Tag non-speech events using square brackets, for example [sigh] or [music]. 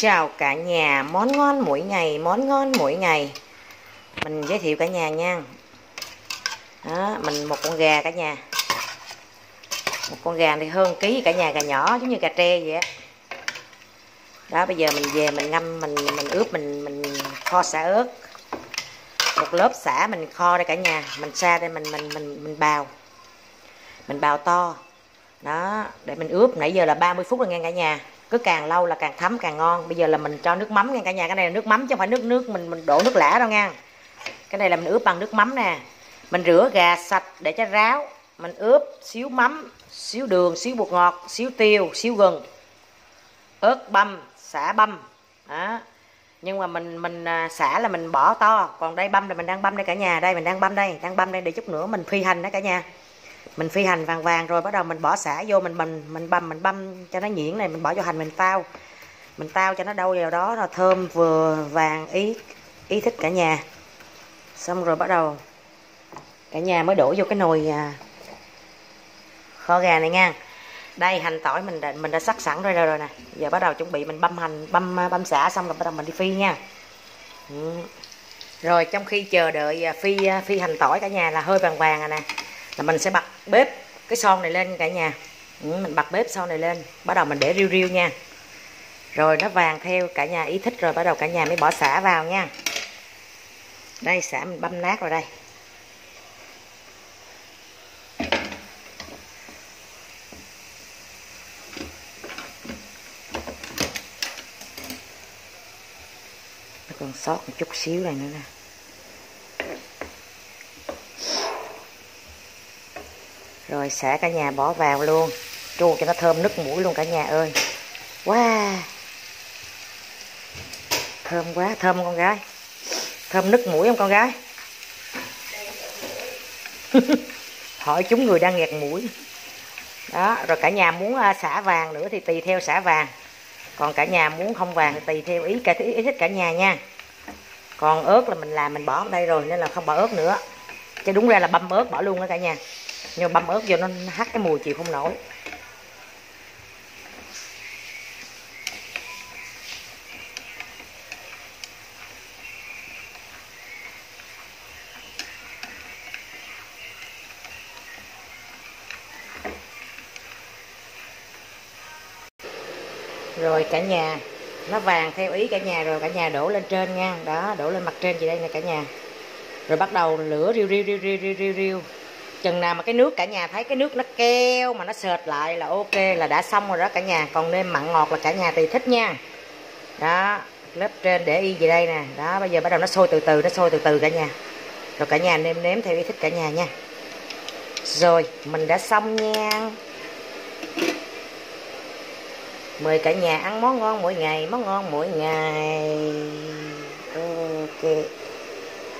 chào cả nhà, món ngon mỗi ngày, món ngon mỗi ngày. Mình giới thiệu cả nhà nha. Đó, mình một con gà cả nhà. Một con gà thì hơn ký cả nhà, gà nhỏ giống như gà tre vậy á. Đó, bây giờ mình về mình ngâm, mình mình ướp, mình mình kho xả ớt. Một lớp xả mình kho đây cả nhà. Mình xa đây mình mình mình mình bào. Mình bào to. Đó, để mình ướp, nãy giờ là 30 phút rồi nghe cả nhà cứ càng lâu là càng thấm, càng ngon. Bây giờ là mình cho nước mắm nha cả nhà. Cái này là nước mắm chứ không phải nước nước mình mình đổ nước lã đâu nha. Cái này là mình ướp bằng nước mắm nè. Mình rửa gà sạch để cho ráo. Mình ướp xíu mắm, xíu đường, xíu bột ngọt, xíu tiêu, xíu gừng. Ớt băm, xả băm. Đó. Nhưng mà mình mình à, xả là mình bỏ to. Còn đây băm là mình đang băm đây cả nhà. Đây, mình đang băm đây. Đang băm đây để chút nữa mình phi hành đó cả nhà mình phi hành vàng vàng rồi bắt đầu mình bỏ xả vô mình mình mình băm mình băm cho nó nhuyễn này mình bỏ vô hành mình tao mình tao cho nó đâu vào đó là thơm vừa vàng ý ý thích cả nhà. Xong rồi bắt đầu cả nhà mới đổ vô cái nồi à, kho gà này nha. Đây hành tỏi mình đã, mình đã sắc sẵn rồi rồi, rồi nè. Giờ bắt đầu chuẩn bị mình băm hành băm à, băm xả xong rồi bắt đầu mình đi phi nha. Ừ. rồi trong khi chờ đợi à, phi phi hành tỏi cả nhà là hơi vàng vàng rồi nè là mình sẽ bật bếp cái son này lên cả nhà. Ừ, mình bật bếp son này lên bắt đầu mình để riu riu nha. Rồi nó vàng theo cả nhà ý thích rồi bắt đầu cả nhà mới bỏ xả vào nha. Đây xả mình băm nát rồi đây. Nó còn sót một chút xíu này nữa nè. Rồi xả cả nhà bỏ vào luôn. Chu cho nó thơm nứt mũi luôn cả nhà ơi. Wow. Thơm quá thơm con gái? Thơm nứt mũi không con gái? [laughs] Hỏi chúng người đang nghẹt mũi. Đó rồi cả nhà muốn à, xả vàng nữa thì tùy theo xả vàng. Còn cả nhà muốn không vàng thì tùy theo ý cả ý, ý thích cả nhà nha. Còn ớt là mình làm mình bỏ ở đây rồi nên là không bỏ ớt nữa. Chứ đúng ra là băm ớt bỏ luôn đó cả nhà nhưng băm ớt vô nó hắt cái mùi chịu không nổi. Rồi cả nhà, nó vàng theo ý cả nhà rồi, cả nhà đổ lên trên nha. Đó, đổ lên mặt trên chị đây nè cả nhà. Rồi bắt đầu lửa riu riu riu riu riu riu riu chừng nào mà cái nước cả nhà thấy cái nước nó keo mà nó sệt lại là ok, là đã xong rồi đó cả nhà. Còn nêm mặn ngọt là cả nhà tùy thích nha. Đó, lớp trên để y về đây nè. Đó, bây giờ bắt đầu nó sôi từ từ, nó sôi từ từ cả nhà. Rồi cả nhà nêm nếm theo ý thích cả nhà nha. Rồi, mình đã xong nha. Mời cả nhà ăn món ngon mỗi ngày, món ngon mỗi ngày. Ok.